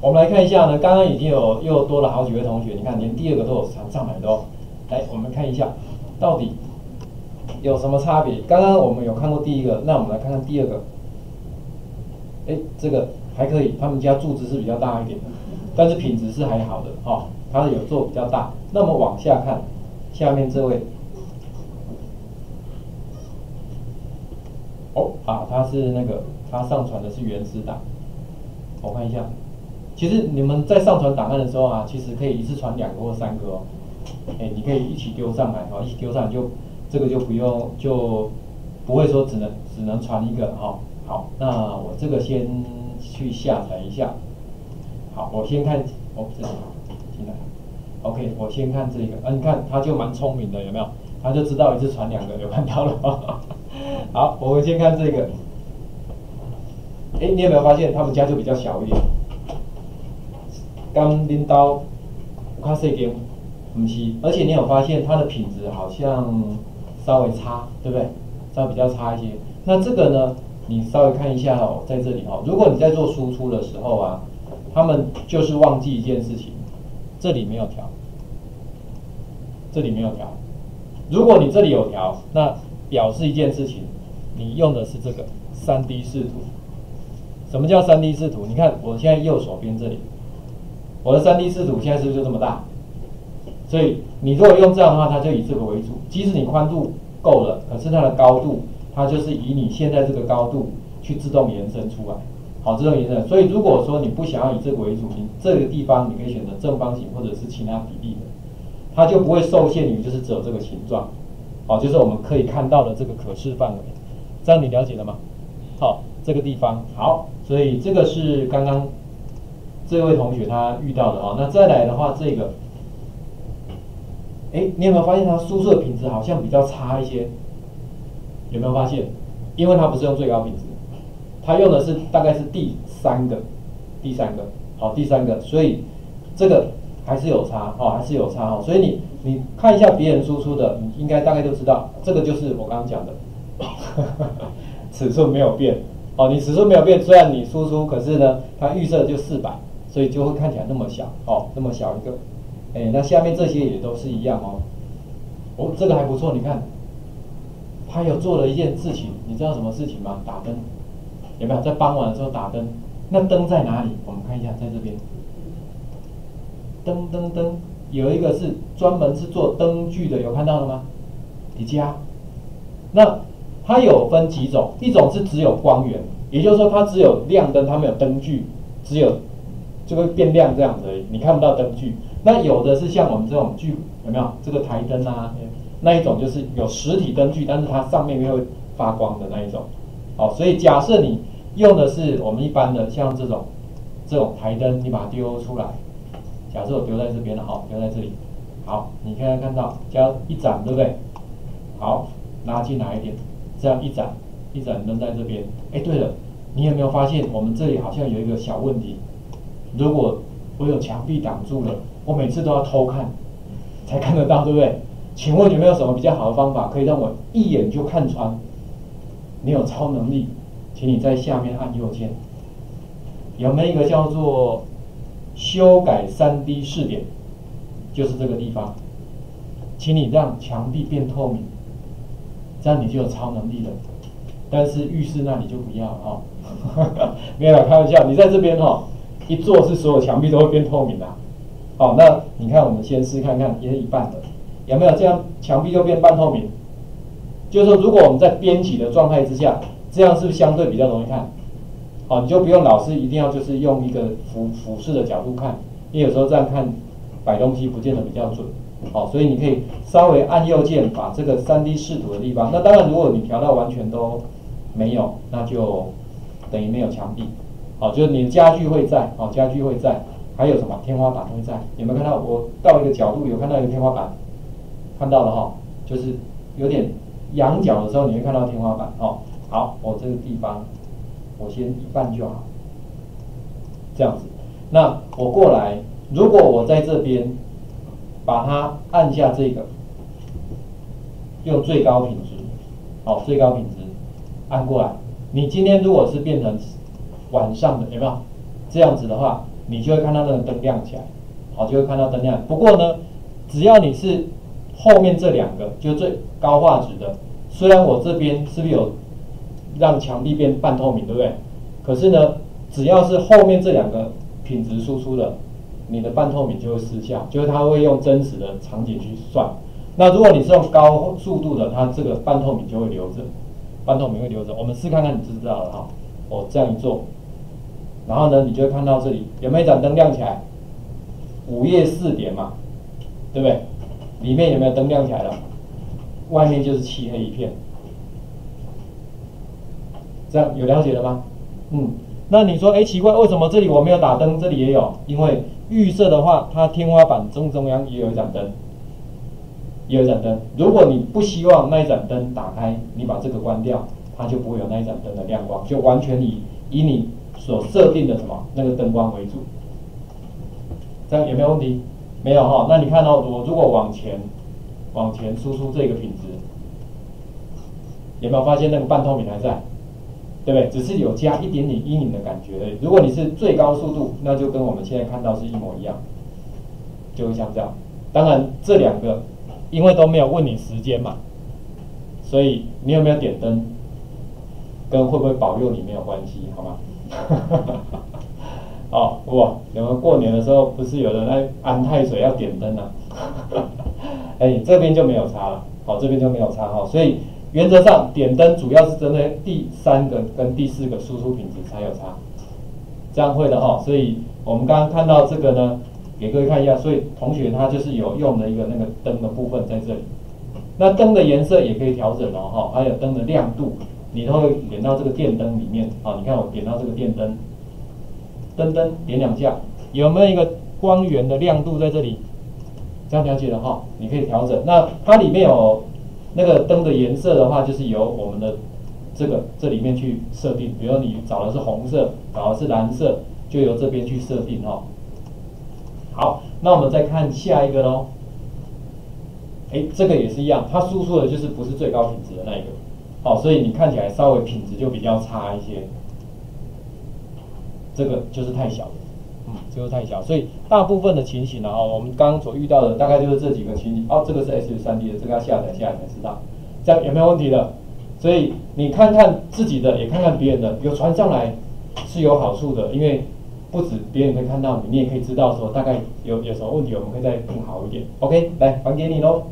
我们来看一下呢，刚刚已经有又多了好几位同学，你看连第二个都有传上来的哦。来，我们看一下到底有什么差别。刚刚我们有看过第一个，那我们来看看第二个。哎，这个还可以，他们家柱子是比较大一点的，但是品质是还好的哦，它有做比较大。那么往下看，下面这位，哦啊，他是那个他上传的是原始档，我看一下。其实你们在上传档案的时候啊，其实可以一次传两个或三个哦。哎，你可以一起丢上来哦，一起丢上来就这个就不用就不会说只能只能传一个哈。好，那我这个先去下载一下。好，我先看哦，这里进来。OK，我先看这个，啊，你看他就蛮聪明的，有没有？他就知道一次传两个，有看到了。好，我们先看这个。哎，你有没有发现他们家就比较小一点？刚拎到卡塞给不是，而且你有发现它的品质好像稍微差，对不对？稍微比较差一些。那这个呢，你稍微看一下哦，在这里哦，如果你在做输出的时候啊，他们就是忘记一件事情，这里没有调，这里没有调。如果你这里有调，那表示一件事情，你用的是这个三 D 视图。什么叫三 D 视图？你看我现在右手边这里。我的三 D 视图现在是不是就这么大？所以你如果用这样的话，它就以这个为主。即使你宽度够了，可是它的高度，它就是以你现在这个高度去自动延伸出来。好，自动延伸。所以如果说你不想要以这个为主，你这个地方你可以选择正方形或者是其他比例的，它就不会受限于就是只有这个形状。好，就是我们可以看到的这个可视范围。这样你了解了吗？好，这个地方好，所以这个是刚刚。这位同学他遇到的啊，那再来的话，这个，哎，你有没有发现他输出的品质好像比较差一些？有没有发现？因为他不是用最高品质，他用的是大概是第三个，第三个，好，第三个，所以这个还是有差哦，还是有差哦。所以你你看一下别人输出的，你应该大概就知道，这个就是我刚刚讲的，尺寸没有变哦，你尺寸没有变，虽然你输出，可是呢，它预设就四百。所以就会看起来那么小哦，那么小一个，哎，那下面这些也都是一样哦。哦，这个还不错，你看，他有做了一件事情，你知道什么事情吗？打灯，有没有？在傍晚的时候打灯，那灯在哪里？我们看一下，在这边。灯灯灯，有一个是专门是做灯具的，有看到了吗？你家，那它有分几种，一种是只有光源，也就是说它只有亮灯，它没有灯具，只有。就会变亮这样子，你看不到灯具。那有的是像我们这种具，有没有这个台灯啊？那一种就是有实体灯具，但是它上面又会发光的那一种。好，所以假设你用的是我们一般的像这种这种台灯，你把它丢出来。假设我丢在这边了，哈，丢在这里。好，你现在看到，只要一盏，对不对？好，拉进来一点，这样一盏一盏扔在这边。哎，对了，你有没有发现我们这里好像有一个小问题？如果我有墙壁挡住了，我每次都要偷看才看得到，对不对？请问有没有什么比较好的方法可以让我一眼就看穿？你有超能力，请你在下面按右键。有没有一个叫做修改三 D 视点？就是这个地方，请你让墙壁变透明，这样你就有超能力了。但是浴室那里就不要哈，没有开玩笑，你在这边哈。一做是所有墙壁都会变透明的，好，那你看我们先试看看，也是一半的，有没有这样墙壁就变半透明？就是说，如果我们在编辑的状态之下，这样是不是相对比较容易看？好，你就不用老是一定要就是用一个俯俯视的角度看，因为有时候这样看摆东西不见得比较准，好，所以你可以稍微按右键把这个三 D 视图的地方，那当然如果你调到完全都没有，那就等于没有墙壁。好，就是你的家具会在，哦，家具会在，还有什么天花板会在？有没有看到？我到一个角度有看到一个天花板，看到了哈，就是有点仰角的时候，你会看到天花板哦。好，我这个地方我先一半就好，这样子。那我过来，如果我在这边把它按下这个，用最高品质，好，最高品质按过来。你今天如果是变成晚上的有没有？这样子的话，你就会看到那个灯亮起来，好，就会看到灯亮。不过呢，只要你是后面这两个，就最高画质的，虽然我这边是不是有让墙壁变半透明，对不对？可是呢，只要是后面这两个品质输出的，你的半透明就会失效，就是它会用真实的场景去算。那如果你是用高速度的，它这个半透明就会留着，半透明会留着。我们试看看，你就知道了哈。我这样一做，然后呢，你就会看到这里有没有一盏灯亮起来？午夜四点嘛，对不对？里面有没有灯亮起来了？外面就是漆黑一片。这样有了解了吗？嗯，那你说，哎，奇怪，为什么这里我没有打灯，这里也有？因为预设的话，它天花板正中央也有一盏灯，也有一盏灯。如果你不希望那一盏灯打开，你把这个关掉。它就不会有那一盏灯的亮光，就完全以以你所设定的什么那个灯光为主。这样有没有问题？没有哈。那你看到我如果往前往前输出这个品质，有没有发现那个半透明还在？对不对？只是有加一点点阴影的感觉。如果你是最高速度，那就跟我们现在看到是一模一样，就会像这样。当然这两个因为都没有问你时间嘛，所以你有没有点灯？跟会不会保佑你没有关系，好吗？哈哈哈哦，哇，有没有过年的时候不是有人来安太水要点灯啊？哎，这边就没有差了，好，这边就没有差哈。所以原则上点灯主要是针对第三个跟第四个输出品质才有差，这样会的哈。所以我们刚刚看到这个呢，给各位看一下。所以同学他就是有用的一个那个灯的部分在这里。那灯的颜色也可以调整哦，哈，还有灯的亮度。你都会点到这个电灯里面啊！你看我点到这个电灯，灯灯点两下，有没有一个光源的亮度在这里？这样了解的话，你可以调整。那它里面有那个灯的颜色的话，就是由我们的这个这里面去设定。比如你找的是红色，找的是蓝色，就由这边去设定哈。好，那我们再看下一个喽。哎，这个也是一样，它输出的就是不是最高品质的那一个。好，所以你看起来稍微品质就比较差一些，这个就是太小了，嗯，就是太小，所以大部分的情形呢，哦，我们刚刚所遇到的大概就是这几个情形。哦，这个是 S 三 D 的，这个要下载下来才知道，这样有没有问题的？所以你看看自己的，也看看别人的，有传上来是有好处的，因为不止别人可以看到你，你也可以知道说大概有有什么问题，我们可以再更好一点。OK，来还给你喽。